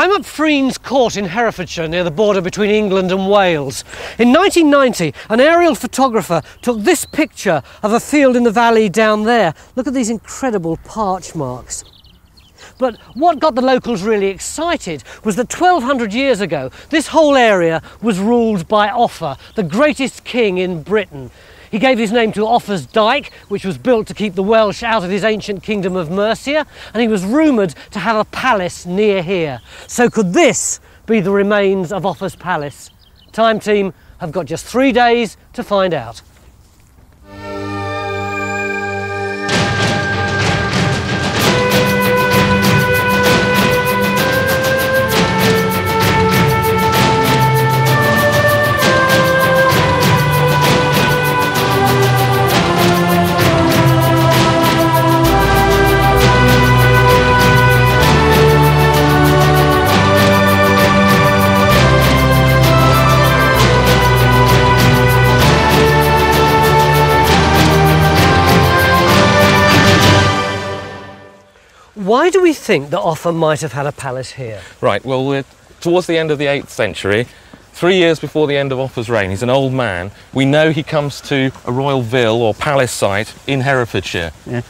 I'm at Freen's Court in Herefordshire, near the border between England and Wales. In 1990, an aerial photographer took this picture of a field in the valley down there. Look at these incredible parch marks. But what got the locals really excited was that 1200 years ago, this whole area was ruled by Offa, the greatest king in Britain. He gave his name to Offa's Dyke, which was built to keep the Welsh out of his ancient kingdom of Mercia, and he was rumoured to have a palace near here. So could this be the remains of Offa's palace? Time Team have got just three days to find out. Why do we think that Offa might have had a palace here? Right, well, we're towards the end of the 8th century, three years before the end of Offa's reign. He's an old man. We know he comes to a royal vill or palace site in Herefordshire, Yeah.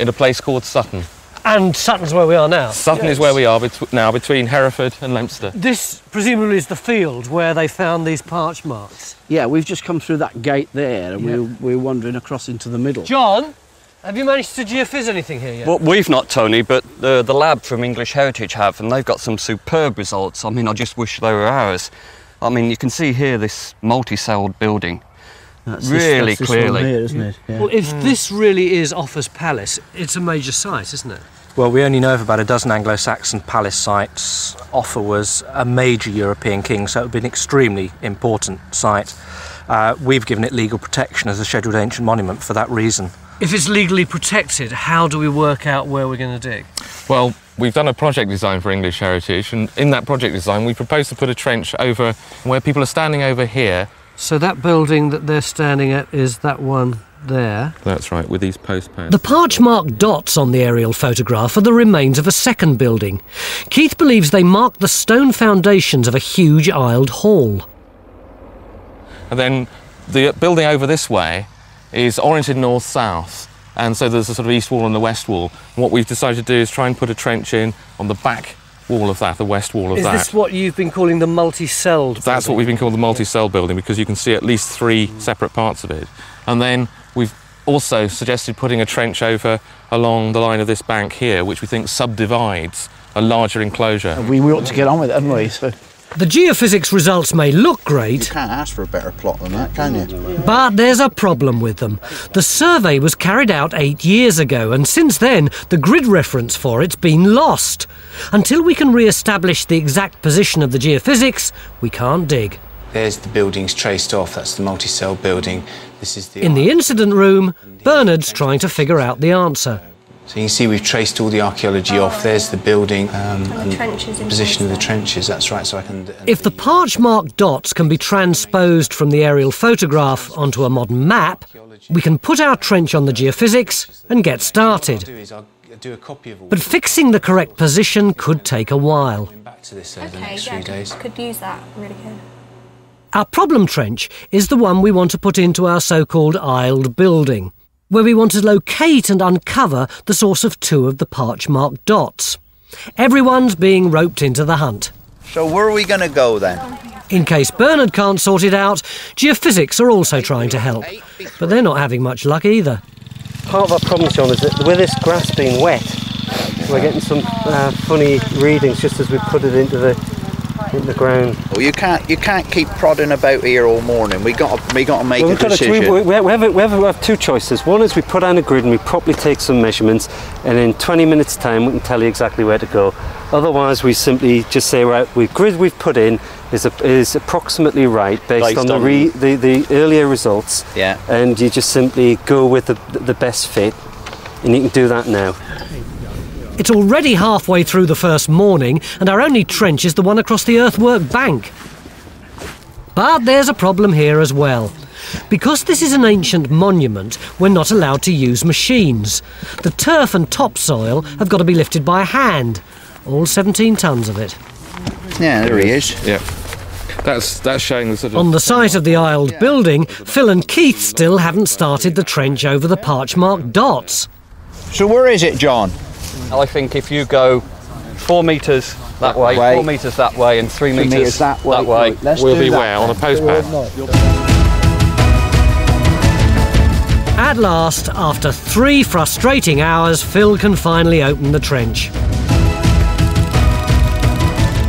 in a place called Sutton. And Sutton's where we are now. Sutton is where we are bet- now, between Hereford and Leominster. This presumably is the field where they found these parch marks. Yeah, we've just come through that gate there and Yeah. we're, we're wandering across into the middle. John, have you managed to geophys anything here yet? Well, we've not, Tony, but the, the lab from English Heritage have, and they've got some superb results. I mean, I just wish they were ours. I mean, you can see here this multi-celled building. That's really this, that's this one clearly. here, isn't it? Yeah. Well, if this really is Offa's palace, it's a major site, isn't it? Well, we only know of about a dozen Anglo Saxon palace sites. Offa was a major European king, so it would be an extremely important site. Uh, we've given it legal protection as a scheduled ancient monument for that reason. If it's legally protected, how do we work out where we're going to dig? Well, we've done a project design for English Heritage, and in that project design, we propose to put a trench over where people are standing over here. So that building that they're standing at is that one there. That's right, with these post pads. The parch marked dots on the aerial photograph are the remains of a second building. Keith believes they mark the stone foundations of a huge aisled hall. And then the building over this way is oriented north south. And so there's a sort of east wall and the west wall. And what we've decided to do is try and put a trench in on the back wall of that, the west wall of Is that. this what you've been calling the multi-celled? That's what we've been calling the multi-cell building because you can see at least three mm. separate parts of it. And then we've also suggested putting a trench over along the line of this bank here, which we think subdivides a larger enclosure. We, we ought to get on with it, hadn't we? So The geophysics results may look great. You great, can't ask for a better plot than that, can you? but there's a problem with them. The survey was carried out eight years ago, and since then, the grid reference for it's been lost. Until we can re establish the exact position of the geophysics, we can't dig. There's the buildings traced off. That's the multi-cell building. This is the. In the incident room, Bernard's trying to figure out the answer. So you can see we've traced all the archaeology off. There's the building um, and trenches in position of the trenches. That's right. So I can. If the parch marked dots can be transposed from the aerial photograph onto a modern map, we can put our trench on the geophysics and get started. do is I'll do a copy of all. But fixing the correct position could take a while. back to this over the Okay, yeah, could use that. Really good. Our problem trench is the one we want to put into our so called aisled building, where we want to locate and uncover the source of two of the parch marked dots. Everyone's being roped into the hunt. So where are we going to go then? In case Bernard can't sort it out, geophysics are also trying to help, but they're not having much luck either. Part of our problem, John, is that with this grass being wet, we're getting some uh, funny readings just as we put it into the into the ground. Well, you can't you can't keep prodding about here all morning. We got we got to make Well, a we've, got to, decision. we, we, have, we have- we have two choices. One is we put on a grid and we properly take some measurements, and in 20 minutes' time we can tell you exactly where to go. Otherwise, we simply just say, right, the grid we've put in is, a, is approximately right based, Based on, the, re, the, the earlier results, Yeah. and you just simply go with the, the best fit, and you can do that now. It's already halfway through the first morning, and our only trench is the one across the earthwork bank. But there's a problem here as well. Because this is an ancient monument, we're not allowed to use machines. The turf and topsoil have got to be lifted by hand, all 17 tons of it. Yeah, there he is. Yeah. That's that's showing the sort of On the site of the aisled building, Phil and Keith still haven't started the trench over the parchmark dots. So where is it, John? I think if you go four metres that way, way. four metres that way, and three, Three metres metres that way. Right, let's we'll be that where on a then. post pad. At last, after three frustrating hours, Phil can finally open the trench.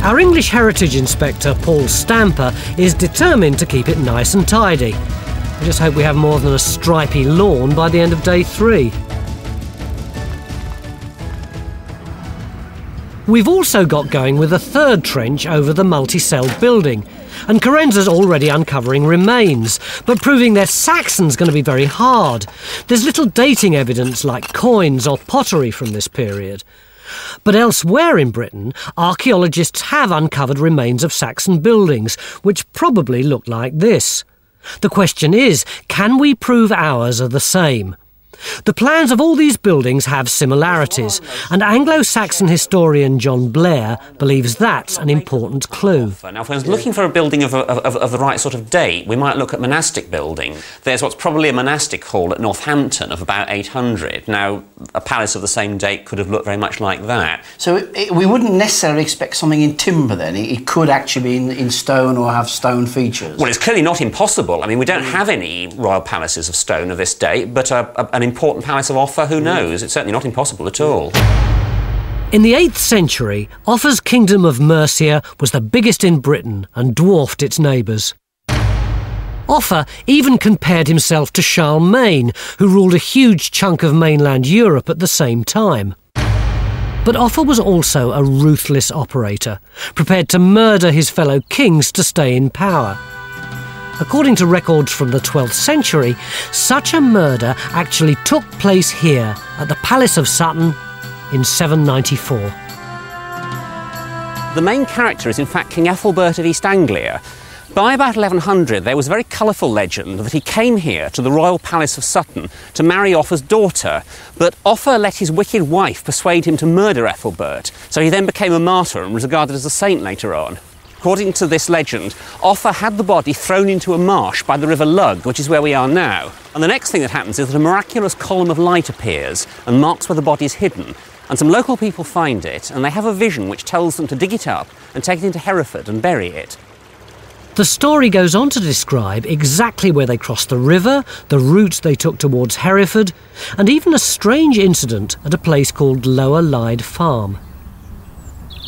Our English Heritage Inspector, Paul Stamper, is determined to keep it nice and tidy. I just hope we have more than a stripy lawn by the end of day three. We've also got going with a third trench over the multi-celled building, and Carenza's already uncovering remains, but proving they're Saxon's going to be very hard. There's little dating evidence like coins or pottery from this period. But elsewhere in Britain, archaeologists have uncovered remains of Saxon buildings, which probably look like this. The question is, can we prove ours are the same? The plans of all these buildings have similarities, and Anglo Saxon historian John Blair believes that's an important clue. Now, if we're looking for a building of, of, of, of the right sort of date, we might look at monastic building. There's what's probably a monastic hall at Northampton of about 800. Now, a palace of the same date could have looked very much like that. So it, it- we wouldn't necessarily expect something in timber then. It, it could actually be in, in stone or have stone features. Well, it's clearly not impossible. I mean, we don't have any royal palaces of stone of this date, but a, a, an important palace of Offa, who mm. knows? It's certainly not impossible at all. In the 8th century, Offa's kingdom of Mercia was the biggest in Britain and dwarfed its neighbours. Offa even compared himself to Charlemagne, who ruled a huge chunk of mainland Europe at the same time. But Offa was also a ruthless operator, prepared to murder his fellow kings to stay in power. According to records from the 12th century, such a murder actually took place here at the Palace of Sutton in 794. The main character is, in fact, King Ethelbert of East Anglia. By about 1100, there was a very colourful legend that he came here to the royal palace of Sutton to marry Offa's daughter, but Offa let his wicked wife persuade him to murder Ethelbert, so he then became a martyr and was regarded as a saint later on. According to this legend, Offa had the body thrown into a marsh by the River Lug, which is where we are now. And the next thing that happens is that a miraculous column of light appears and marks where the body is hidden. And some local people find it, and they have a vision which tells them to dig it up and take it into Hereford and bury it. The story goes on to describe exactly where they crossed the river, the route they took towards Hereford, and even a strange incident at a place called Lower Lyde Farm.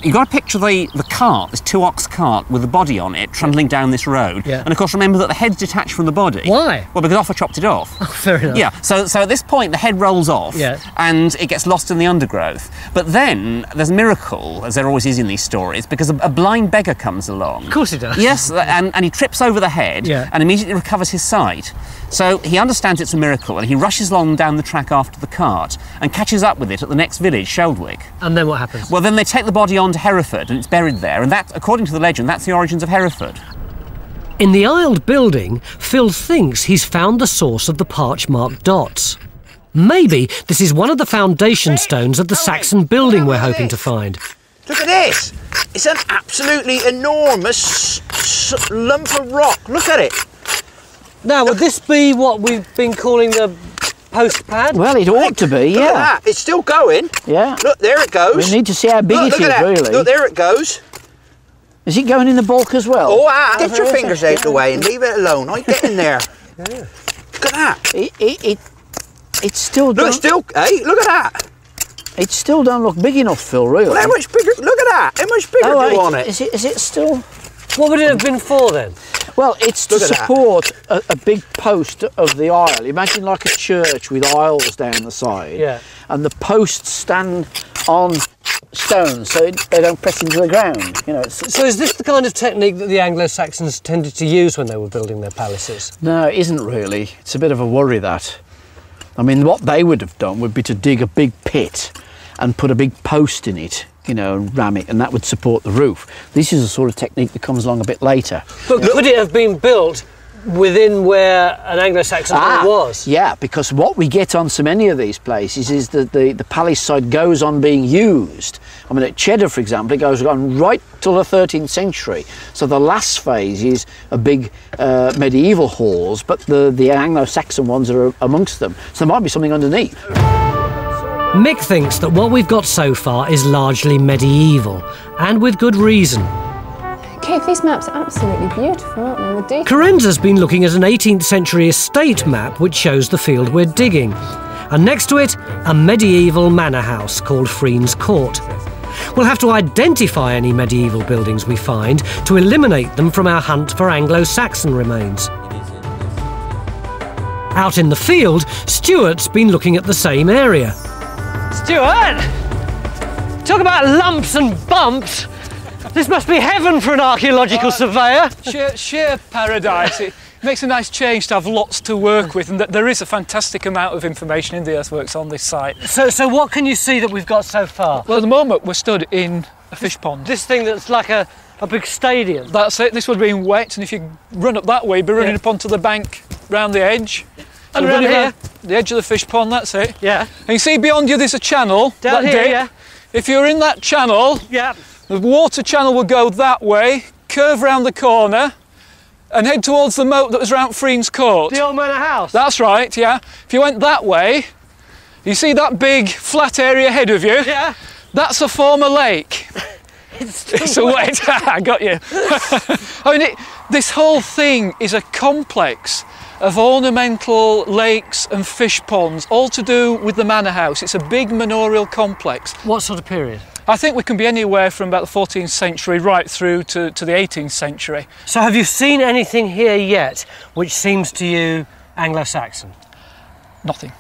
You've got to picture the, the cart, this two ox cart with the body on it, trundling down this road. Yeah. And of course, remember that the head's detached from the body. Why? Well, because Offa chopped it off. Oh, fair enough. Yeah, so, so at this point, the head rolls off Yeah. and it gets lost in the undergrowth. But then there's a miracle, as there always is in these stories, because a, a blind beggar comes along. Of course he does. Yes, and, and he trips over the head Yeah. and immediately recovers his sight. So he understands it's a miracle and he rushes along down the track after the cart and catches up with it at the next village, Shelwick. And then what happens? Well, then they take the body on to Hereford and it's buried there, and that, according to the legend, that's the origins of Hereford. In the aisled building, Phil thinks he's found the source of the parchmark dots. Maybe this is one of the foundation stones of the Saxon building we're hoping to find. Look at this. It's an absolutely enormous s- s- lump of rock. Look at it. Now, would this be what we've been calling the post pad? Well, it ought to be, Look at yeah. that. It's still going. Yeah. Look, there it goes. We need to see how big look, it look is, at that. really. Look, there it goes. Is it going in the bulk as well? Oh, ah, get your Over fingers here. out the way and leave it alone. I get in there. Look at that. It, it, it, it still Look, don't, it's still. Hey, look at that. it still don't look big enough, Phil. Really. Well, how much bigger? Look at that. How much bigger Oh, do you right. want it? Is it? Is it still? What would it have been for then? Well, it's to Look at that. support a, a big post of the aisle. Imagine like a church with aisles down the side. Yeah. And the posts stand on stones so it, they don't press into the ground. You know. It's, So, is this the kind of technique that the Anglo Saxons tended to use when they were building their palaces? no, it isn't really. It's a bit of a worry that. I mean, what they would have done would be to dig a big pit and put a big post in it, you know, and ram it, and that would support the roof. This is a sort of technique that comes along a bit later. But could it have been built within where an Anglo-Saxon hall was. Ah, Yeah, because what we get on so many of these places is that the, the palace site goes on being used. I mean, at Cheddar, for example, it goes on right till the 13th century. So the last phase is a big uh, medieval halls, but the, the Anglo-Saxon ones are amongst them. So there might be something underneath. Mick thinks that what we've got so far is largely medieval, and with good reason. Keith, these maps are absolutely beautiful, aren't they? Carenza's been looking at an 18th century estate map which shows the field we're digging, and next to it, a medieval manor house called Freen's Court. We'll have to identify any medieval buildings we find to eliminate them from our hunt for Anglo Saxon remains. Out in the field, Stuart's been looking at the same area. Stuart! Talk about lumps and bumps! This must be heaven for an archaeological uh, surveyor. sheer, sheer paradise. It makes a nice change to have lots to work with, and that there is a fantastic amount of information in the earthworks on this site. So, so what can you see that we've got so far? Well, at the moment, we're stood in a fish pond. This thing that's like a, a big stadium. That's it. This would be wet, and if you run up that way, you'd be running Yeah. up onto the bank round the edge. And You're round running here? The edge of the fish pond, that's it. Yeah. And you see beyond you there's a channel. Down that here, dip. yeah. If you're in that channel, Yeah. the water channel will go that way, curve round the corner, and head towards the moat that was round Freen's Court. The old manor house. That's right, yeah. If you went that way, you see that big flat area ahead of you? Yeah. That's a former lake. It's, It's a wet. I got you. I mean, it, this whole thing is a complex of ornamental lakes and fish ponds, all to do with the manor house. It's a big manorial complex. What sort of period? I think we can be anywhere from about the 14th century right through to, to the 18th century. So, have you seen anything here yet which seems to you Anglo-Saxon? Nothing.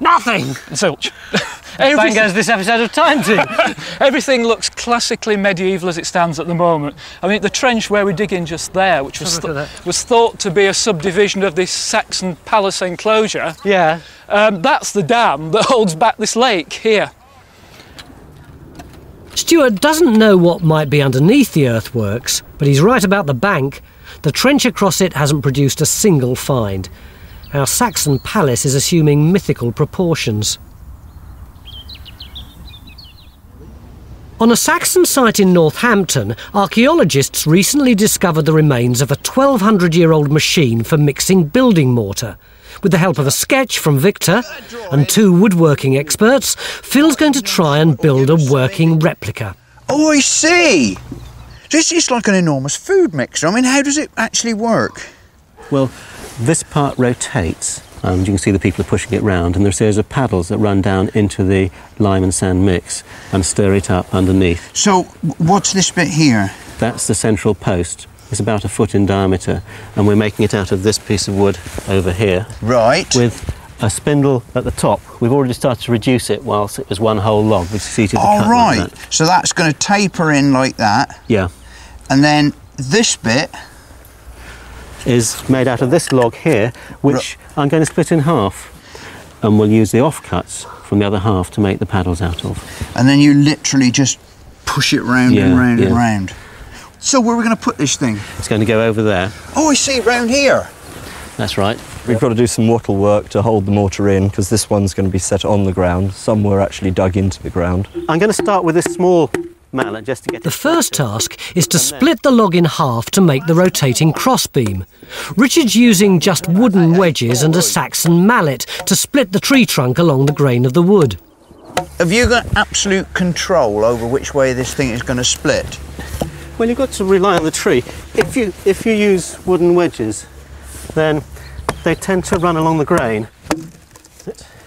Nothing. Zilch. Bang Everything- goes this episode of Time Team. Everything looks classically medieval as it stands at the moment. I mean, the trench where we're digging just there, which was, Have a look at th- was thought to be a subdivision of this Saxon palace enclosure, yeah. um, that's the dam that holds back this lake here. Stuart doesn't know what might be underneath the earthworks, but he's right about the bank. The trench across it hasn't produced a single find. Our Saxon palace is assuming mythical proportions. On a Saxon site in Northampton, archaeologists recently discovered the remains of a 1200 year old machine for mixing building mortar. With the help of a sketch from Victor and two woodworking experts, Phil's going to try and build a working replica. Oh, I see. This is like an enormous food mixer. I mean, how does it actually work? Well, this part rotates, and you can see the people are pushing it round, and there's a series of paddles that run down into the lime and sand mix and stir it up underneath. So, what's this bit here? That's the central post. It's about a foot in diameter, and we're making it out of this piece of wood over here Right. with a spindle at the top. We've already started to reduce it whilst it was one whole log, which seated the All cut like right. that. So that's going to taper in like that, Yeah. and then this bit. Is made out of this log here, which I'm going to split in half. And we'll use the offcuts from the other half to make the paddles out of. and then you literally just push it round and Yeah, round and round. So where are we going to put this thing? It's going to go over there. Oh, I see, round here. That's right. We've got to do some wattle work to hold the mortar in because this one's going to be set on the ground. Some were actually dug into the ground. I'm going to start with this small mallet just to get The first task is to split the log in half to make the rotating crossbeam. Richard's using just wooden wedges and a Saxon mallet to split the tree trunk along the grain of the wood. Have you got absolute control over which way this thing is going to split? Well, you've got to rely on the tree. If you if you use wooden wedges, then they tend to run along the grain.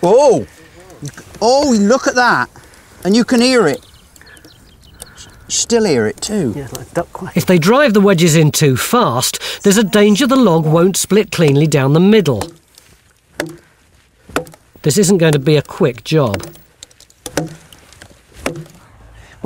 Oh, oh, look at that, and you can hear it. You still hear it too. Yeah, like duck quack. If they drive the wedges in too fast, there's a danger the log won't split cleanly down the middle. This isn't going to be a quick job.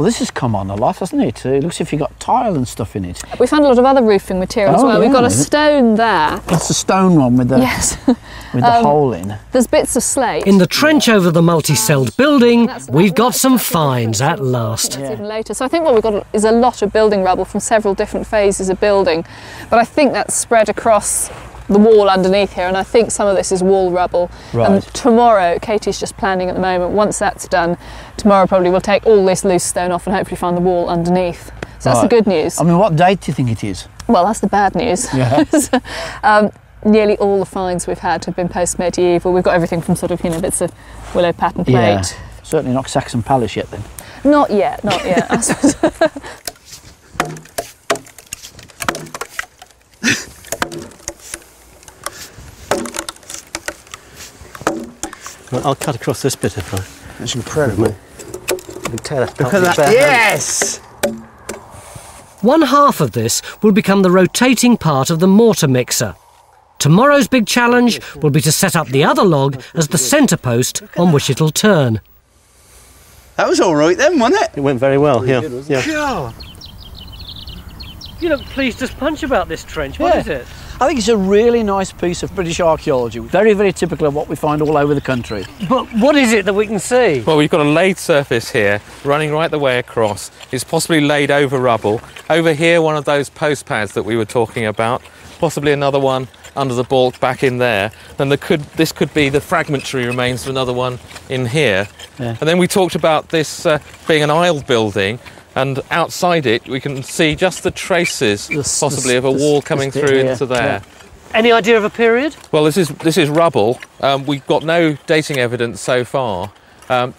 Well, this has come on a lot, hasn't it? Uh, it looks as if you've got tile and stuff in it. We found a lot of other roofing material as Oh, well. We've got a stone there. That's the stone one with the Yes. with the um, hole in. There's bits of slate. In the trench over the multi-celled building, That's- we've got some finds at last. That's even later. So I think what we've got is a lot of building rubble from several different phases of building, but I think that's spread across the wall underneath here, and I think some of this is wall rubble. Right. And tomorrow, Katie's just planning at the moment. Once that's done, tomorrow probably we'll take all this loose stone off and hopefully find the wall underneath. So that's the good news. I mean, what date do you think it is? Well, that's the bad news. Yeah. um, nearly all the finds we've had have been post-medieval. We've got everything from sort of, you know, bits of willow pattern plate. Yeah. Certainly not Saxon Palace yet then. Not yet, not yet. Well, I'll cut across this bit if I. That's incredible. You can tear that Look at that. bare hands. Yes! One half of this will become the rotating part of the mortar mixer. Tomorrow's big challenge will be to set up the other log as the centre post on which it'll turn. That was all right then, wasn't it? It went very well, yeah. yeah. God. You look pleased as punch about this trench. What is it? I think it's a really nice piece of British archaeology. Very, very typical of what we find all over the country. But what is it that we can see? Well, we've got a laid surface here, running right the way across. It's possibly laid over rubble. Over here, one of those post pads that we were talking about. Possibly another one under the balk back in there. Then there could, this could be the fragmentary remains of another one in here. Yeah. And then we talked about this uh, being an aisle building. And outside it, we can see just the traces, possibly, the of a wall the coming through yeah, into there. yeah. Any idea of a period? Well, this is this is rubble. Um, we've got no dating evidence so far. Um,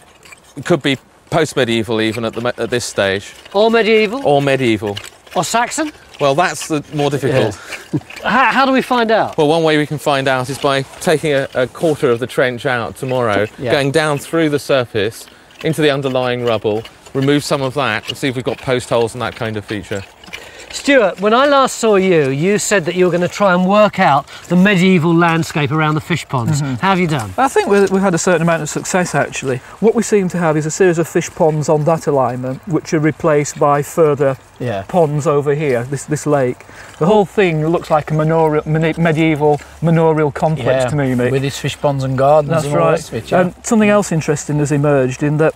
it could be post-medieval even at, the, at this stage, Or medieval? or medieval. Or Saxon? Well, that's the more difficult. How, how do we find out? Well, one way we can find out is by taking a, a quarter of the trench out tomorrow, Yeah. going down through the surface into the underlying rubble, remove some of that, and see if we've got post holes and that kind of feature. Stuart, when I last saw you, you said that you were going to try and work out the medieval landscape around the fish ponds. Mm-hmm. How have you done? I think we- we've had a certain amount of success actually. What we seem to have is a series of fish ponds on that alignment, which are replaced by further Yeah. ponds over here, this, this lake. The whole thing looks like a manorial, mene- medieval manorial complex to me, mate. With its fish ponds and gardens That's and all right. the rest of it, yeah. And something else interesting has emerged in that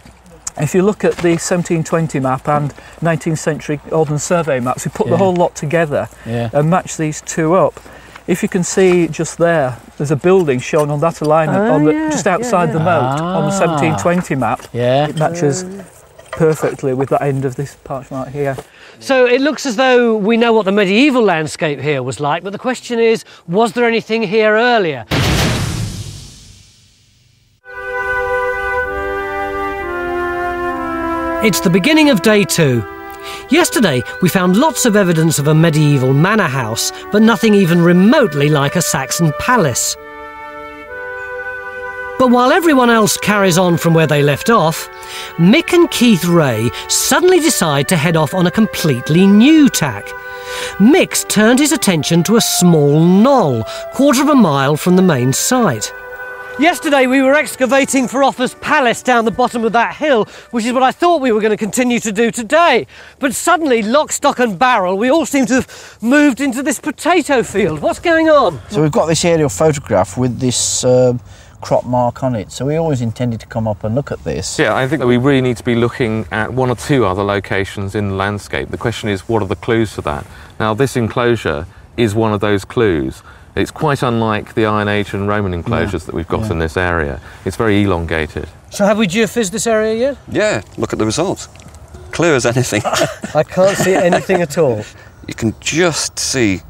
if you look at the 1720 map and 19th century Ordnance Survey maps, we put Yeah. the whole lot together yeah. and match these two up. If you can see just there, there's a building shown on that alignment, Oh, on the, yeah, just yeah, outside the yeah. moat on the Ah. 1720 map. Yeah. It matches perfectly with that end of this patch right here. So it looks as though we know what the medieval landscape here was like, but the question is, was there anything here earlier? It's the beginning of day two. Yesterday, we found lots of evidence of a medieval manor house, but nothing even remotely like a Saxon palace. But while everyone else carries on from where they left off, Mick and Keith Ray suddenly decide to head off on a completely new tack. Mick's turned his attention to a small knoll, quarter of a mile from the main site. Yesterday we were excavating for Offa's Palace down the bottom of that hill, which is what I thought we were going to continue to do today. But suddenly, lock, stock, and barrel, we all seem to have moved into this potato field. What's going on? So we've got this aerial photograph with this um, crop mark on it. So we always intended to come up and look at this. Yeah, I think that we really need to be looking at one or two other locations in the landscape. The question is, what are the clues for that? Now, this enclosure is one of those clues. It's quite unlike the Iron Age and Roman enclosures that we've got yeah. in this area. It's very elongated. So, have we geophysed this area yet? Yeah, look at the results. Clear as anything. I can't see anything at all. you can just see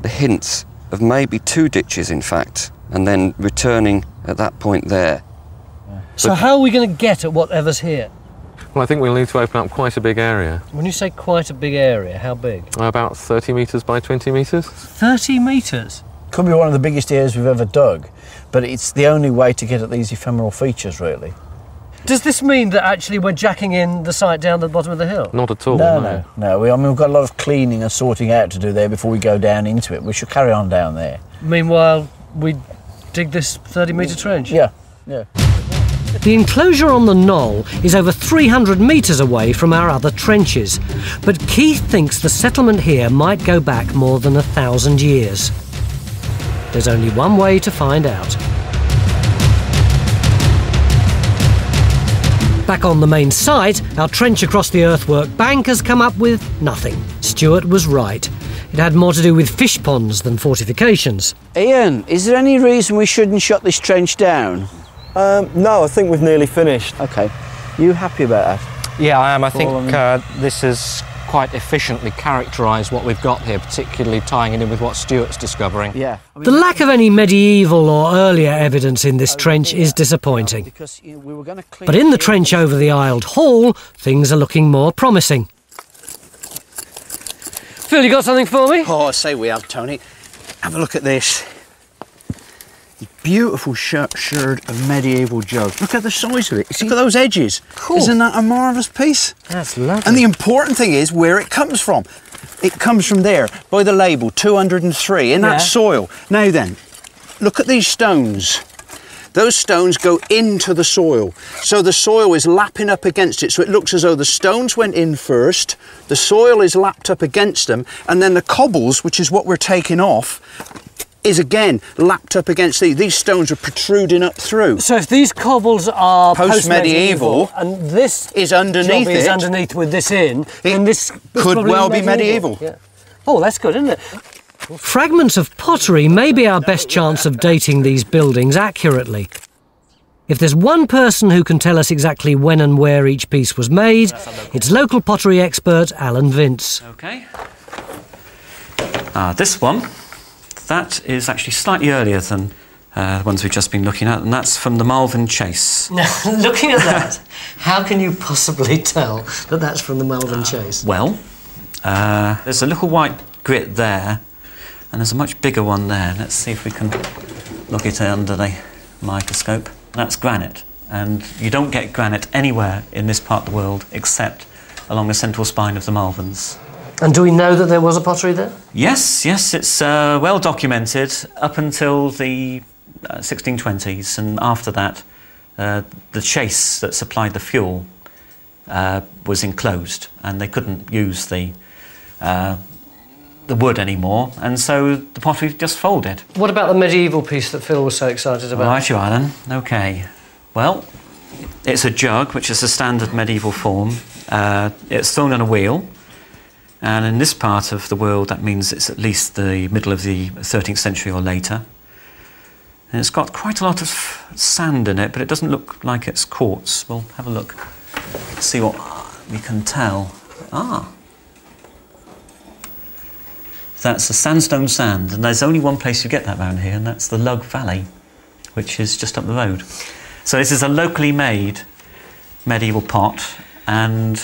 the hints of maybe two ditches, in fact, and then returning at that point there. So, how are we going to get at whatever's here? Well, I think we'll need to open up quite a big area, When you say quite a big area, how big? about 30 metres by 20 metres. 30 metres. Could be one of the biggest areas we've ever dug, but it's the only way to get at these ephemeral features, really. Does this mean that actually we're jacking in the site down the bottom of the hill? Not at all. no, no, no. We, I mean, we've got a lot of cleaning and sorting out to do there before we go down into it. We should carry on down there. Meanwhile, we dig this 30 metre trench. Yeah, yeah. The enclosure on the knoll is over 300 metres away from our other trenches, but Keith thinks the settlement here might go back more than a thousand years. There's only one way to find out. Back on the main site, our trench across the earthwork bank has come up with nothing. Stuart was right. It had more to do with fish ponds than fortifications. Ian, is there any reason we shouldn't shut this trench down? Um, no, I think we've nearly finished. Okay. You happy about that? Yeah, I am. I think Well, I mean- uh, this has quite efficiently characterise what we've got here, particularly tying it in with what Stuart's discovering. Yeah. The lack of any medieval or earlier evidence in this trench is uh, disappointing. Because you know, we were going to clean But in the trench over the aisled hall, things are looking more promising. Phil, you got something for me? Oh, I say we have, Tony. Have a look at this. Beautiful sherd of medieval jug. Look at the size of it. Look at those edges. Cool. Isn't that a marvellous piece? That's lovely. And the important thing is where it comes from. It comes from there, by the label 203, in Yeah. that soil. Now then, look at these stones. Those stones go into the soil. So the soil is lapping up against it. So it looks as though the stones went in first, the soil is lapped up against them, and then the cobbles, which is what we're taking off, is again lapped up against these. These stones are protruding up through. So if these cobbles are Post-medieval, post-medieval and this is underneath job is it. underneath with this in, then this could probably well be medieval. Yeah. Oh, that's good, isn't it? Fragments of pottery may be our best chance of dating these buildings accurately. If there's one person who can tell us exactly when and where each piece was made, it's local pottery expert Alan Vince. Okay. Uh, this one, that is actually slightly earlier than uh, the ones we've just been looking at, and that's from the Malvern Chase. Now, looking at that, how can you possibly tell that that's from the Malvern Chase? Well, uh, there's a little white grit there, and there's a much bigger one there. Let's see if we can look it under the microscope. That's granite, and you don't get granite anywhere in this part of the world except along the central spine of the Malverns. And do we know that there was a pottery there? Yes, yes, it's uh, well documented up until the uh, 1620s, and after that, uh, the chase that supplied the fuel uh, was enclosed, and they couldn't use the uh, the wood anymore, and so the pottery just folded. What about the medieval piece that Phil was so excited about? Right, you are Alan. Okay. Well, it's a jug, which is a standard medieval form. Uh, it's thrown on a wheel, and in this part of the world, that means it's at least the middle of the 13th century or later. And it's got quite a lot of sand in it, but it doesn't look like it's quartz. We'll have a look, see what we can tell. Ah. That's a sandstone sand, and there's only one place you get that around here, and that's the Lug Valley, which is just up the road. So this is a locally made medieval pot, and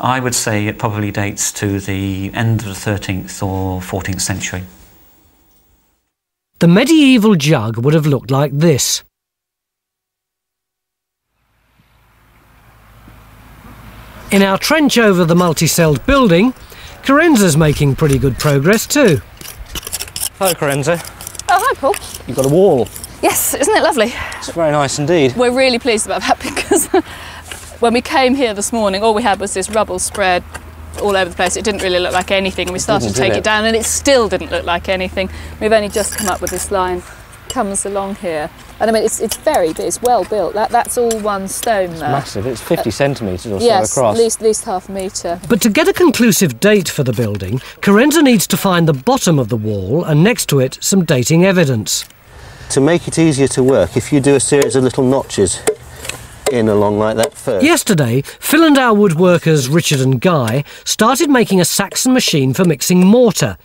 I would say it probably dates to the end of the 13th or 14th century. The medieval jug would have looked like this. In our trench over the multi-celled building, Carenza's making pretty good progress too. Hello, Carenza. Oh, hi, Paul. You've got a wall. Yes, isn't it lovely? It's very nice indeed. We're really pleased about that because when we came here this morning, all we had was this rubble spread all over the place. It didn't really look like anything, and we started to take it it? down, and it still didn't look like anything. We've only just come up with this line, comes along here, and I mean it's it's very big. It's well built. That that's all one stone there. Massive. It's 50 uh, centimetres or so yes, across. at least at least half a metre. But to get a conclusive date for the building, Carenza needs to find the bottom of the wall and next to it some dating evidence. To make it easier to work, if you do a series of little notches in along like that first. Yesterday, Phil and our woodworkers Richard and Guy started making a Saxon machine for mixing mortar.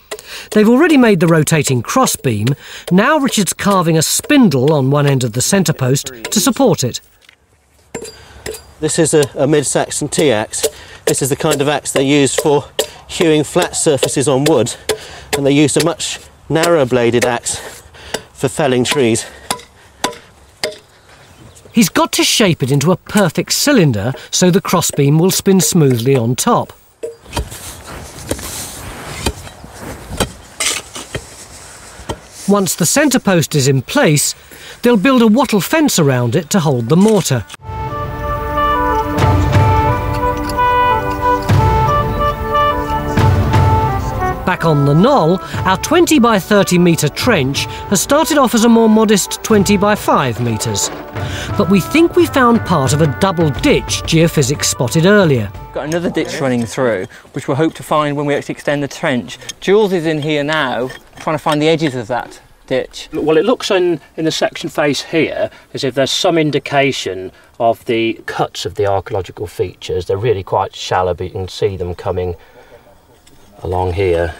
They've already made the rotating crossbeam. Now Richard's carving a spindle on one end of the centre post to support it. This is a, a mid-Saxon T-axe. This is the kind of axe they use for hewing flat surfaces on wood, and they used a much narrower bladed axe for felling trees. He's got to shape it into a perfect cylinder so the crossbeam will spin smoothly on top. Once the centre post is in place, they'll build a wattle fence around it to hold the mortar. Back on the knoll, our 20 by 30 metre trench has started off as a more modest 20 by 5 metres. But we think we found part of a double ditch geophysics spotted earlier. Got another ditch running through, which we'll hope to find when we actually extend the trench. Jules is in here now, trying to find the edges of that ditch. Well, it looks in, in the section face here as if there's some indication of the cuts of the archaeological features. They're really quite shallow, but you can see them coming along here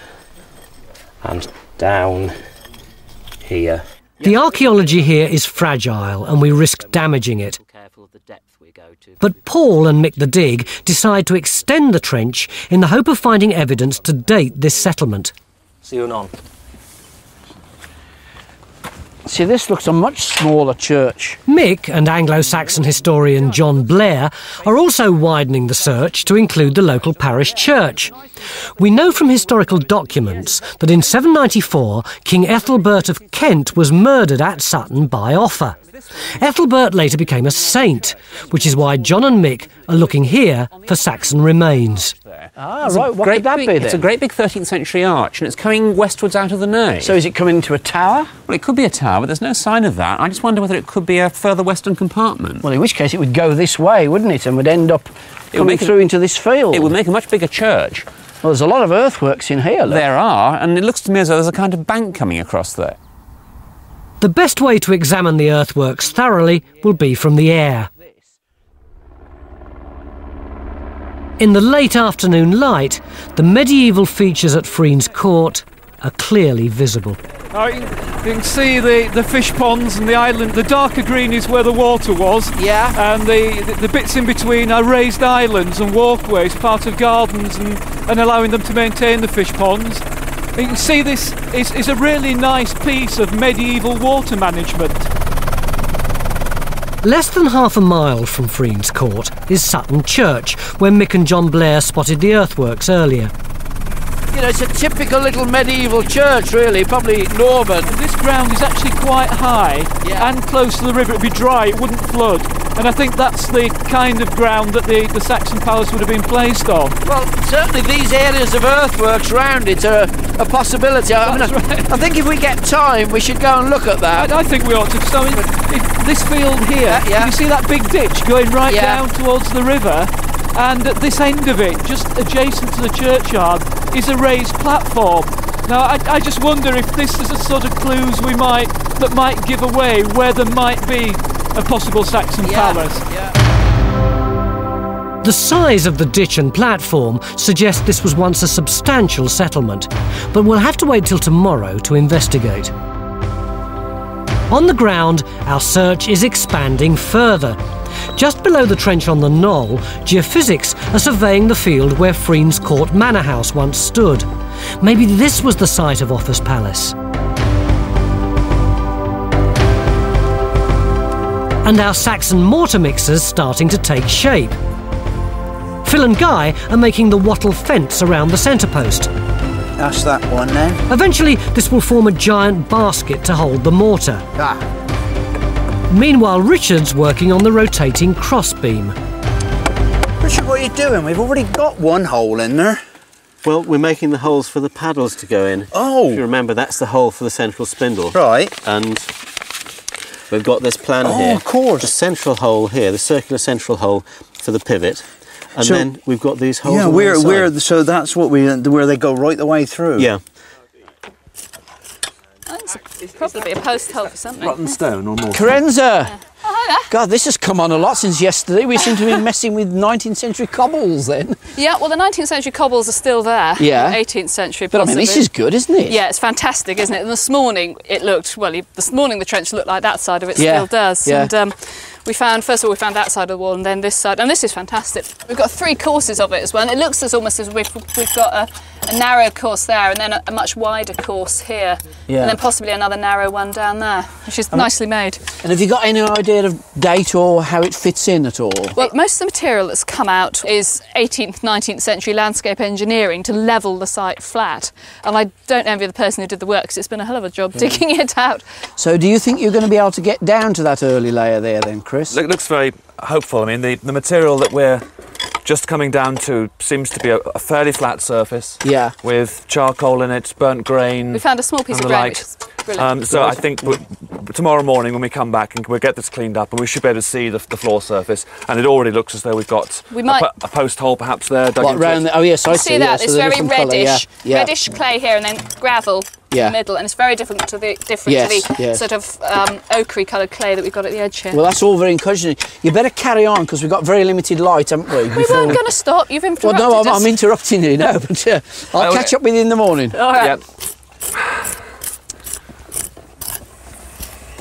and down here. The archaeology here is fragile and we risk damaging it. But Paul and Mick the Dig decide to extend the trench in the hope of finding evidence to date this settlement. See you on. See, this looks a much smaller church. Mick and Anglo Saxon historian John Blair are also widening the search to include the local parish church. We know from historical documents that in 794 King Ethelbert of Kent was murdered at Sutton by Offa. Ethelbert later became a saint, which is why John and Mick are looking here for Saxon remains. Ah, It's a right. What great could that big, be It's a great big 13th century arch, and it's coming westwards out of the nave. So is it coming into a tower? Well, it could be a tower, but there's no sign of that. I just wonder whether it could be a further western compartment. Well, in which case it would go this way, wouldn't it? And would end up It would coming make it- through into this field. It would make a much bigger church. Well, there's a lot of earthworks in here. Look. There are, and it looks to me as though there's a kind of bank coming across there. The best way to examine the earthworks thoroughly will be from the air. In the late afternoon light, the medieval features at Freen's Court are clearly visible. Now you, can, see the, the fish ponds and the island. The darker green is where the water was. Yeah. And the, the, the bits in between are raised islands and walkways, part of gardens and, and allowing them to maintain the fish ponds. And you can see this is, is a really nice piece of medieval water management. Less than half a mile from Freen's Court is Sutton Church, where Mick and John Blair spotted the earthworks earlier. You know, it's a typical little medieval church, really, probably Norman. And this ground is actually quite high and close to the river. It'd be dry, it wouldn't flood. And I think that's the kind of ground that the, the Saxon palace would have been placed on. Well, certainly these areas of earthworks round it are a possibility. I, mean, I think if we get time, we should go and look at that. I, I think we ought to. So, this field here, you see that big ditch going right Yeah. down towards the river, and at this end of it, just adjacent to the churchyard, is a raised platform. Now, I, I just wonder if this is a sort of clues we might that might give away where there might be a possible Saxon palace. The size of the ditch and platform suggests this was once a substantial settlement, but we'll have to wait till tomorrow to investigate. On the ground, our search is expanding further. Just below the trench on the knoll, geophysics are surveying the field where Freen's Court Manor House once stood. Maybe this was the site of Offa's Palace. And our Saxon mortar mixers starting to take shape. Phil and Guy are making the wattle fence around the centre post. That's that one then. Eventually, this will form a giant basket to hold the mortar. Ah. Meanwhile, Richard's working on the rotating crossbeam. Richard, what are you doing? We've already got one hole in there. Well, we're making the holes for the paddles to go in. Oh. If you remember, that's the hole for the central spindle. Right. And we've got this plan Oh, here. of course. The central hole here, the circular central hole for the pivot. And So- then we've got these holes. yeah, on we're, the side. we're, so that's what we, uh, where they go right the way through. Yeah. It's probably a post hole for something. Rotten stone or more. Carenza! God, this has come on a lot since yesterday. We seem to be messing with 19th century cobbles then. Yeah, well, the 19th century cobbles are still there. Yeah. 18th century. But I mean, this is good, isn't it? Yeah, it's fantastic, isn't it? And this morning it looked well. This morning the trench looked like that side of it Yeah, still does. yeah. And um, we found first of all we found that side of the wall, and then this side, and this is fantastic. We've got three courses of it as well. And it looks as almost as we've we've got a, a narrow course there, and then a, a much wider course here, Yeah. and then possibly another narrow one down there, which is nicely made. And have you got any idea of date or how it fits in at all? Well, most of the material that's come out is 18th, 19th century landscape engineering to level the site flat. And I don't envy the person who did the work because it's been a hell of a job digging it out. So, do you think you're going to be able to get down to that early layer there then, Chris? Look, looks very hopeful. I mean, the, the material that we're just coming down to seems to be a, a fairly flat surface. Yeah. With charcoal in it, burnt grain. We found a small piece and of the grain, like. which is brilliant. Um, so I think tomorrow morning when we come back and we'll get this cleaned up and we should be able to see the, the floor surface and it already looks as though we've got We a might- po- a, post hole perhaps there dug What, into round the- oh, yes, I You see, see that? yeah, it's they're very reddish, yeah, yeah. reddish clay here, and then gravel Yeah. in the middle, and it's very different to the different Yes, to the yes. sort of um, ochre coloured clay that we've got at the edge here. Well, that's all very encouraging. You better carry on because we've got very limited light, haven't we? we weren't going to stop. You've Well, interrupted no, I'm, us. I'm interrupting you now, but uh, I'll Okay. catch up with you in the morning. All right.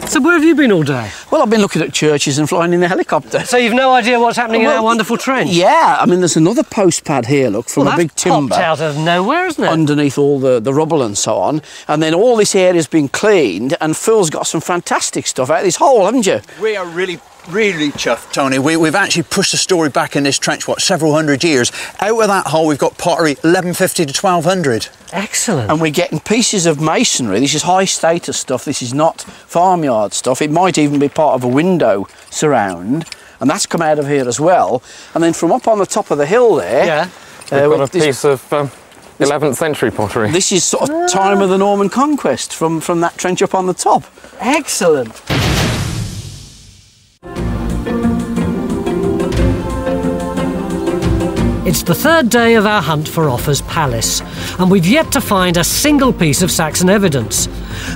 So where have you been all day? Well, I've been looking at churches and flying in the helicopter. So you've no idea what's happening in Well, our wonderful trench? Yeah, I mean, there's another post pad here, look, from Well, a big that's popped timber. out of nowhere, isn't it? Underneath all the, the rubble and so on. And then all this area's been cleaned, and Phil's got some fantastic stuff out of this hole, haven't you? We are really, really chuffed, Tony. We, we've actually pushed the story back in this trench, what, several hundred years. Out of that hole, we've got pottery 1150 to 1200. Excellent. And we're getting pieces of masonry. This is high status stuff. This is not farmyard stuff. It might even be part of a window surround. And that's come out of here as well. And then from up on the top of the hill there. Yeah. We've got a piece of um, 11th century pottery. This is sort of time of the Norman conquest from, from that trench up on the top. Excellent. Bye. It's the third day of our hunt for Offa's Palace, and we've yet to find a single piece of Saxon evidence.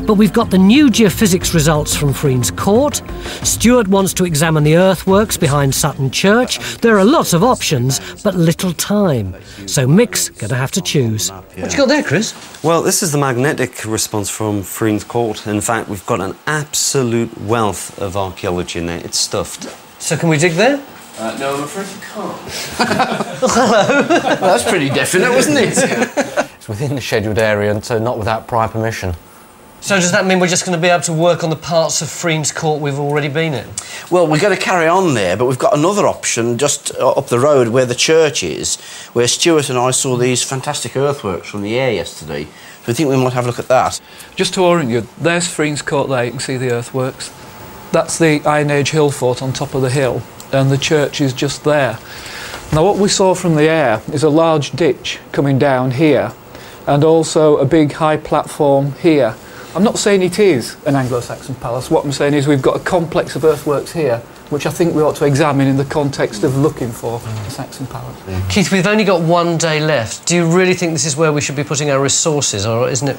But we've got the new geophysics results from Freen's Court. Stewart wants to examine the earthworks behind Sutton Church. There are lots of options, but little time. So Mick's going to have to choose. What you got there, Chris? Well, this is the magnetic response from Freen's Court. In fact, we've got an absolute wealth of archaeology in there. It's stuffed. So can we dig there? Uh, no, I'm afraid you can't. Hello. Well, that's pretty definite, wasn't it? It's within the scheduled area and so not without prior permission. So does that mean we're just going to be able to work on the parts of Freen's Court we've already been in? Well, we're going to carry on there, but we've got another option just uh, up the road where the church is, where Stewart and I saw these fantastic earthworks from the air yesterday. So I think we might have a look at that. Just to orient you, there's Freen's Court there, you can see the earthworks. That's the Iron Age hill fort on top of the hill, and the church is just there. Now, what we saw from the air is a large ditch coming down here, and also a big high platform here. I'm not saying it is an Anglo Saxon palace, what I'm saying is we've got a complex of earthworks here, which I think we ought to examine in the context of looking for a Saxon palace. Mm. Keith, we've only got one day left. Do you really think this is where we should be putting our resources, or isn't it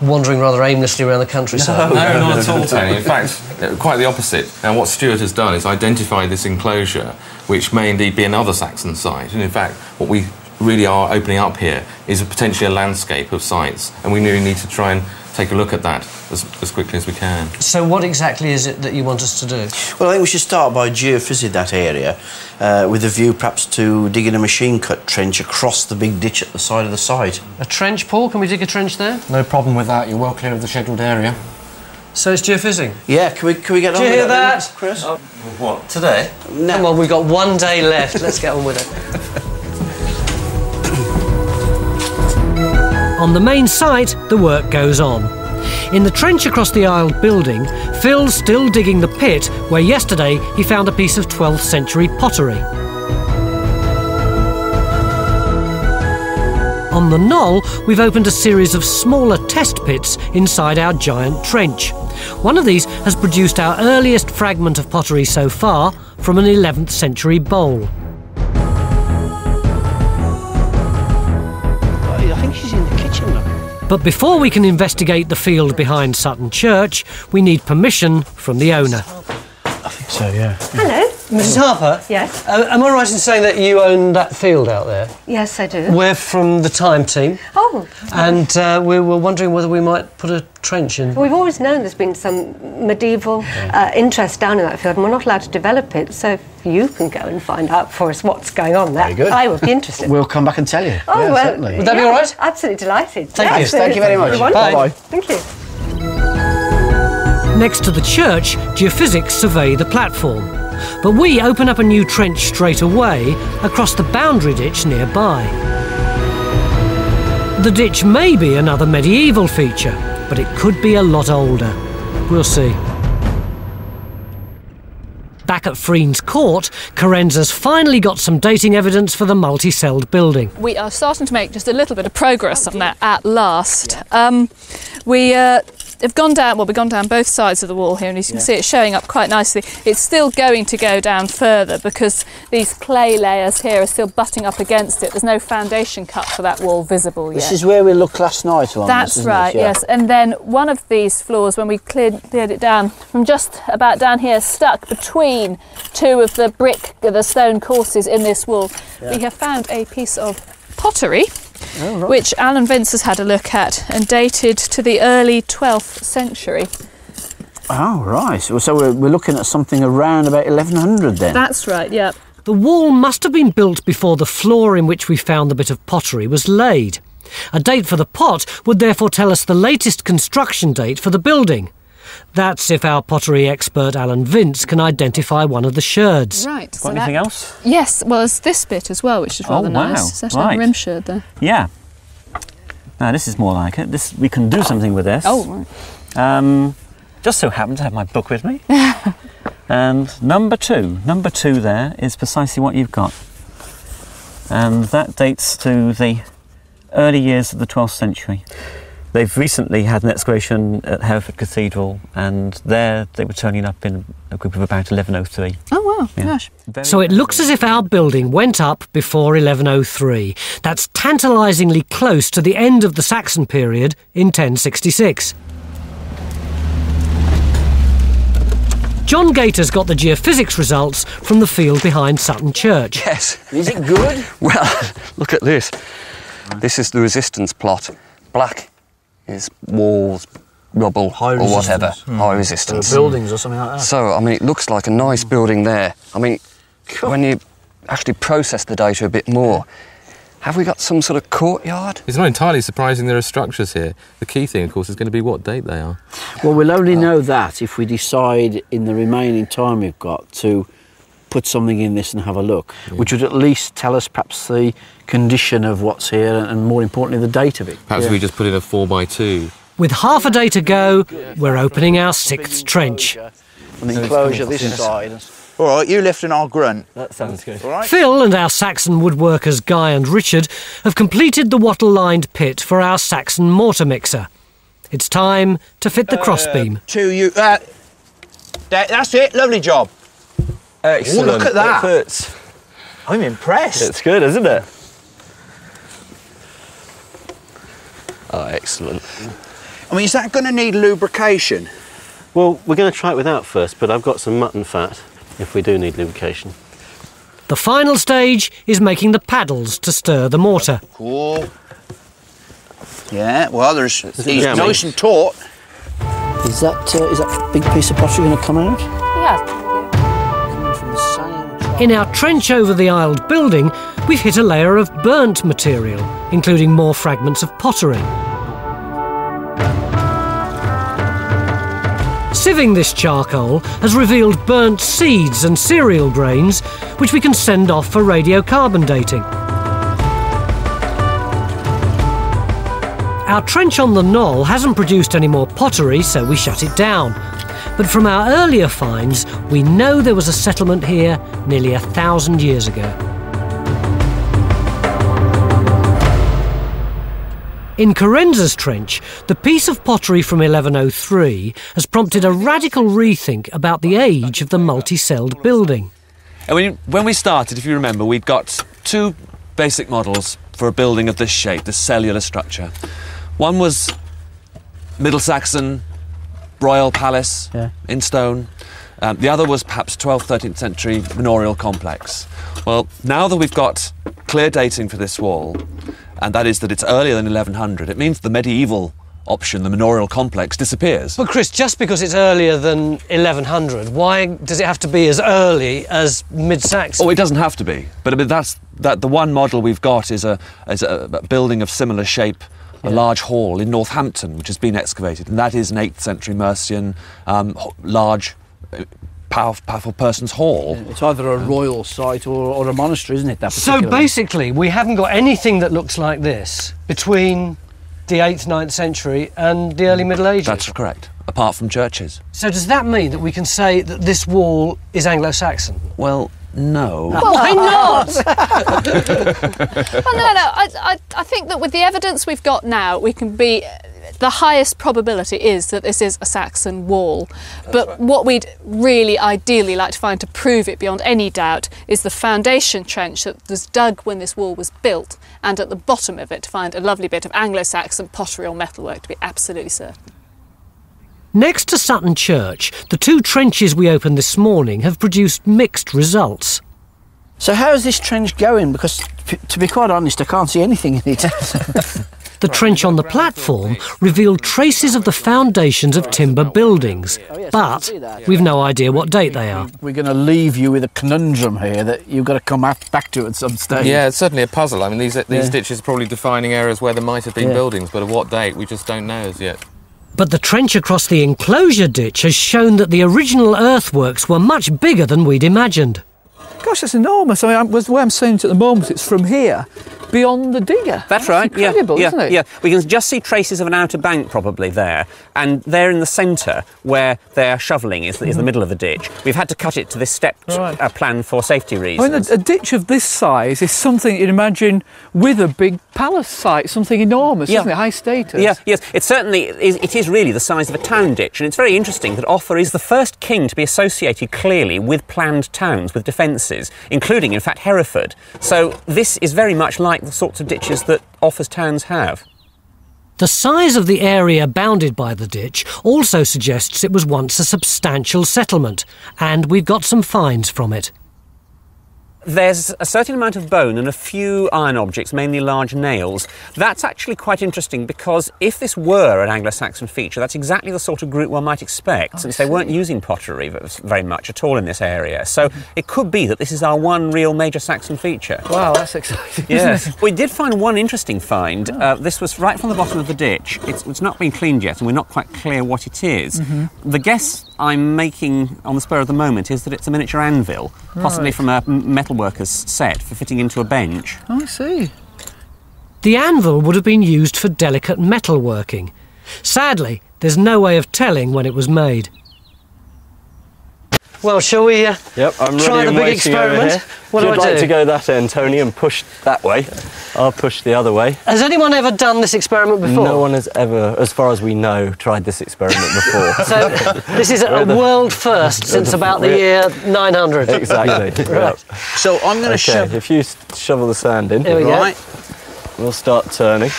wandering rather aimlessly around the countryside? No, not at all, Tony. In fact, quite the opposite. And what Stewart has done is identify this enclosure, which may indeed be another Saxon site. And in fact, what we really are opening up here is a potentially a landscape of sites, and we really need to try and take a look at that as, as quickly as we can. So, what exactly is it that you want us to do? Well, I think we should start by geophysic that area uh, with a view perhaps to digging a machine cut trench across the big ditch at the side of the site. A trench, Paul? Can we dig a trench there? No problem with that. You're well clear of the scheduled area. So it's geophysics? Yeah, can we, can we get Do on you with hear that, that? then, Chris? What? Today? Come on, we've got one day left. Let's get on with it. On the main site, the work goes on. In the trench across the aisled building, Phil's still digging the pit where yesterday he found a piece of 12th century pottery. On the knoll, we've opened a series of smaller test pits inside our giant trench. One of these has produced our earliest fragment of pottery so far from an 11th century bowl. But before we can investigate the field behind Sutton Church, we need permission from the owner. I think so, yeah. Hello. Mrs. Harper? Yes. Uh, am I right in saying that you own that field out there? Yes, I do. We're from the Time team, Oh, and uh, we were wondering whether we might put a trench in. we've always known there's been some medieval uh, interest down in that field, and we're not allowed to develop it. So if you can go and find out for us what's going on there, Very good. I would be interested. We'll come back and tell you. Oh, yeah, well, certainly. Would that be all right? Absolutely delighted. Thank Yeah, you. Thank you very much. Bye-bye. Thank you. Next to the church, geophysics survey the platform. But we open up a new trench straight away across the boundary ditch nearby. The ditch may be another medieval feature, but it could be a lot older. We'll see. Back at Freen's Court, Carenza's finally got some dating evidence for the multi-celled building. We are starting to make just a little bit of progress on that at last. Um, we uh, have gone down, well, we've gone down both sides of the wall here, and as you can see, it's showing up quite nicely. It's still going to go down further because these clay layers here are still butting up against it. There's no foundation cut for that wall visible yet. This is where we looked last night along That's this, right? Yeah. yes. And then one of these floors, when we cleared, cleared it down, from just about down here, stuck between two of the brick, the stone courses in this wall, Yeah. we have found a piece of pottery. Oh, right. Which Alan Vince has had a look at and dated to the early 12th century. Oh, right. So so we're, we're looking at something around about 1100 then. That's right, yeah. The wall must have been built before the floor in which we found the bit of pottery was laid. A date for the pot would therefore tell us the latest construction date for the building. That's if our pottery expert Alan Vince can identify one of the sherds. Right. Got anything else? Yes, well, there's this bit as well, which is Oh, rather wow. nice. Is that Right. a rim sherd there? Yeah. Now this is more like it. This we can do something with this. Oh, right. Um, just so happen to have my book with me. and number two, number two there is precisely what you've got, and that dates to the early years of the 12th century. They've recently had an excavation at Hereford Cathedral, and there they were turning up in a group of about 1103. Oh, wow, Yeah. gosh. So it looks as if our building went up before 1103. That's tantalisingly close to the end of the Saxon period in 1066. John Gater's got the geophysics results from the field behind Sutton Church. Yes. Is it good? Well, look at this. This is the resistance plot. Black is walls, rubble, High or whatever. resistance. Hmm. High resistance. Uh, buildings or something like that. So, I mean, it looks like a nice building there. I mean, when you actually process the data a bit more, have we got some sort of courtyard? It's not entirely surprising there are structures here. The key thing, of course, is going to be what date they are. Well, we'll only know that if we decide in the remaining time we've got to put something in this and have a look, which would at least tell us perhaps the condition of what's here and, and more importantly, the date of it. Perhaps Yeah. we just put in a 4 by 2 With half a day to go, we're opening our sixth trench. An enclosure this side. All right, you lift and I'll grunt. That sounds good. All right. Phil and our Saxon woodworkers Guy and Richard have completed the wattle lined pit for our Saxon mortar mixer. It's time to fit the crossbeam. To you. Uh, that, that's it. Lovely job. Excellent. Oh, look at that. It fits. I'm impressed. It's good, isn't it? Oh, excellent. I mean, is that going to need lubrication? Well, we're going to try it without first, but I've got some mutton fat if we do need lubrication. The final stage is making the paddles to stir the mortar. Cool. Yeah, well, there's he's yeah, nice mate. and taut. Is that uh, is that big piece of pottery going to come out? Yeah. In our trench over the aisled building, we've hit a layer of burnt material, including more fragments of pottery. Sieving this charcoal has revealed burnt seeds and cereal grains, which we can send off for radiocarbon dating. Our trench on the knoll hasn't produced any more pottery, so we shut it down. But from our earlier finds, we know there was a settlement here nearly a thousand years ago. In Carenza's trench, the piece of pottery from 1103 has prompted a radical rethink about the age of the multi-celled building. And when, when we started, if you remember, we'd got two basic models for a building of this shape, this cellular structure. One was Middle Saxon royal palace Yeah. in stone. Um, the other was perhaps 12th, 13th century manorial complex. Well, now that we've got clear dating for this wall, and that is that it's earlier than 1100, it means the medieval option, the manorial complex, disappears. But Chris, just because it's earlier than 1100, why does it have to be as early as mid-Saxon? Oh, it doesn't have to be, but I mean that's that. The one model we've got is a is a, a building of similar shape, a large hall in Northampton, which has been excavated, and that is an eighth century Mercian um, large, uh, powerful, powerful person's hall. It's either a royal site or, or a monastery, isn't it? That So basically, we haven't got anything that looks like this between the 8th, 9th century and the early Middle Ages. That's correct. apart from churches. So does that mean that we can say that this wall is Anglo-Saxon? Well, no. Well, why not? well, no, no. I, I, I think that with the evidence we've got now, we can be. The highest probability is that this is a Saxon wall. but what we'd really ideally like to find to prove it beyond any doubt is the foundation trench that was dug when this wall was built, and at the bottom of it to find a lovely bit of Anglo Saxon pottery or metalwork to be absolutely certain. Next to Sutton Church, the two trenches we opened this morning have produced mixed results. So how's this trench going? Because to be quite honest, I can't see anything in it. The trench on the platform revealed traces of the foundations of timber buildings, oh, but we've no idea what date they are. We're going to leave you with a conundrum here that you've got to come back to at some stage. Yeah, it's certainly a puzzle. I mean, these these Yeah. ditches are probably defining areas where there might have been Yeah. buildings, but at what date we just don't know as yet. But the trench across the enclosure ditch has shown that the original earthworks were much bigger than we'd imagined. Gosh, that's enormous. I mean, I'm- the way I'm saying it at the moment, it's from here beyond the digger. That's right. Incredible, yeah, isn't it? Yeah, we can just see traces of an outer bank probably there, and there in the centre where they're shoveling is, is the Mhm. middle of the ditch. We've had to cut it to this stepped Right. uh, plan for safety I reasons. mean, a, a ditch of this size is something you'd imagine with a big palace site, something enormous, Yeah. isn't it? High status. Yeah, yes, it certainly is, it is really the size of a town ditch, and it's very interesting that Offa is the first king to be associated clearly with planned towns, with defences, including, in fact, Hereford. So this is very much like the sorts of ditches that Offa's towns have. The size of the area bounded by the ditch also suggests it was once a substantial settlement, and we've got some finds from it. There's a certain amount of bone and a few iron objects, mainly large nails. That's actually quite interesting because if this were an Anglo Saxon feature, that's exactly the sort of group one might expect, since they weren't using pottery very much at all in this area. So it could be that this is our one real major Saxon feature. Wow, that's exciting. Yes. We did find one interesting find. Uh, this was right from the bottom of the ditch. It's, it's not been cleaned yet, and we're not quite clear what it is. Mhm. The guess I'm making on the spur of the moment is that it's a miniature anvil, possibly Right. from a m- metalworker's set for fitting into a bench. Oh, I see. The anvil would have been used for delicate metalworking. Sadly, there's no way of telling when it was made. Well, shall we uh, Yep, I'm try ready the big experiment? here. What if do you'd I like do? to go that end, Tony, and push that way, I'll push the other way. Has anyone ever done this experiment before? No one has ever, as far as we know, tried this experiment before. So this is a We're world first since about the year 900. Exactly. right. So I'm going to okay, shove. if you shovel the sand in, Here we go. Right. we'll start turning.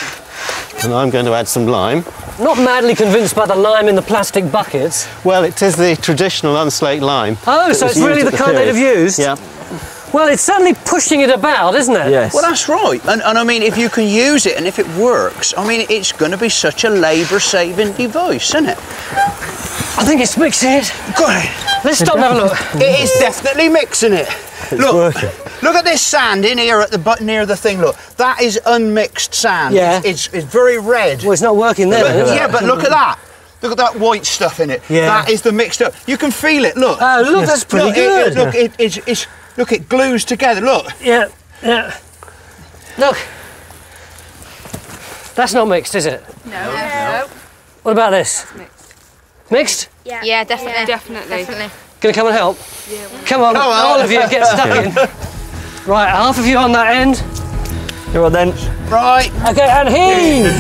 And I'm going to add some lime. Not madly convinced by the lime in the plastic buckets. Well, it is the traditional unslaked lime. Oh, so it's really used the kind they'd have used? Yeah. Well, it's certainly pushing it about, isn't it? Yes. Well, that's right. And, and I mean, if you can use it and if it works, I mean, it's going to be such a labour saving device, isn't it? I think it's mixing it. Go ahead. Let's stop and have a look. It is definitely mixing it. Look, look at this sand in here at the butt near the thing. Look, that is unmixed sand. Yeah. It's, it's, it's very red. Well, it's not working there. Look- then, is yeah, but look at that. Look at that white stuff in it. Yeah. That is the mixed up. You can feel it. Look. Oh, look, that's pretty Look, it- it- good. look, it, it's, it's, look, it glues together. Look. Yeah, yeah. Look. That's not mixed, is it? No. What about this? Mixed? Yeah. Yeah, definitely. definitely. Definitely. Gonna come and help? Come on, Come on. all of you, get stuck in. Right, half of you on that end. You're on then. Right. Okay, and heave!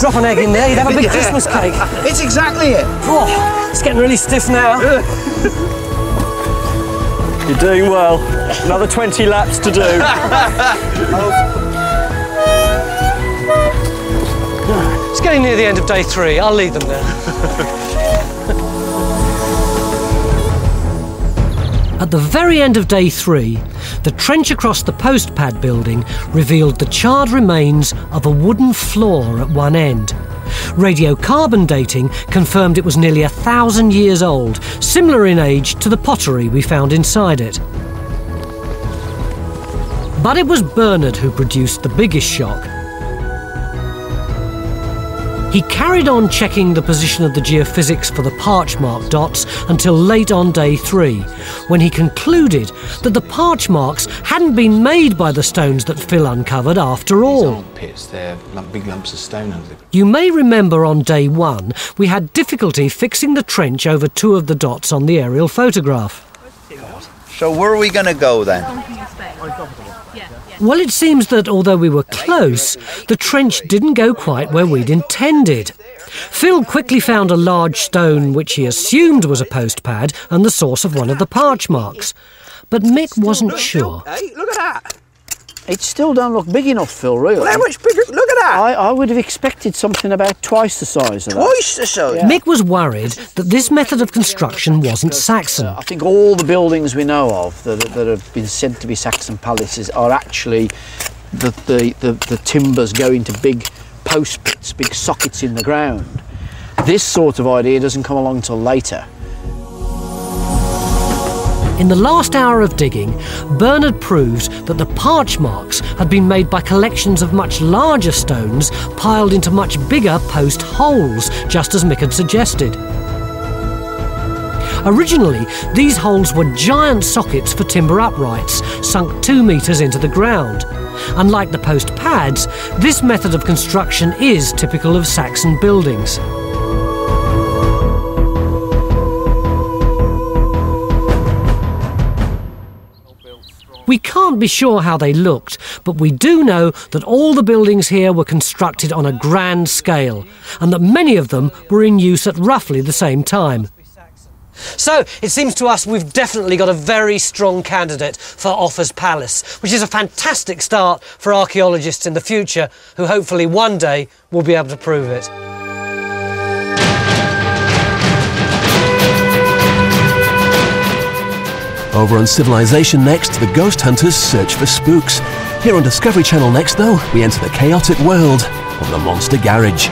Drop an egg in there, you'd have a big Yeah. Christmas cake. It's exactly it. Oh, it's getting really stiff now. You're doing well. Another 20 laps to do. It's getting near the end of day three. I'll leave them there. At the very end of day three, the trench across the post pad building revealed the charred remains of a wooden floor at one end. Radiocarbon dating confirmed it was nearly a thousand years old, similar in age to the pottery we found inside it. But it was Bernard who produced the biggest shock. He carried on checking the position of the geophysics for the parchmark dots until late on day three, when he concluded that the parchmarks hadn't been made by the stones that Phil uncovered after all. Pits, they're big lumps of stone under the You may remember on day one, we had difficulty fixing the trench over two of the dots on the aerial photograph. So where are we going to go then? Well, it seems that although we were close, the trench didn't go quite where we'd intended. Phil quickly found a large stone which he assumed was a post pad and the source of one of the parch marks. But Mick wasn't sure. Hey, look at that. It still don't look big enough, Phil, really. Well, how much bigger? Look at that. I, I would have expected something about twice the size of that. Twice the size? Mick was worried that this method of construction wasn't Saxon. I think all the buildings we know of that, that have been said to be Saxon palaces are actually the, the, the, the timbers go into big post pits, big sockets in the ground. This sort of idea doesn't come along till later. In the last hour of digging, Bernard proved that the parch marks had been made by collections of much larger stones piled into much bigger post holes, just as Mick had suggested. Originally, these holes were giant sockets for timber uprights, sunk two metres into the ground. Unlike the post pads, this method of construction is typical of Saxon buildings. We can't be sure how they looked, but we do know that all the buildings here were constructed on a grand scale, and that many of them were in use at roughly the same time. So, it seems to us we've definitely got a very strong candidate for Offa's Palace, which is a fantastic start for archaeologists in the future who hopefully one day will be able to prove it. Over on Civilization next, the ghost hunters search for spooks. Here on Discovery Channel next, though, we enter the chaotic world of the Monster Garage.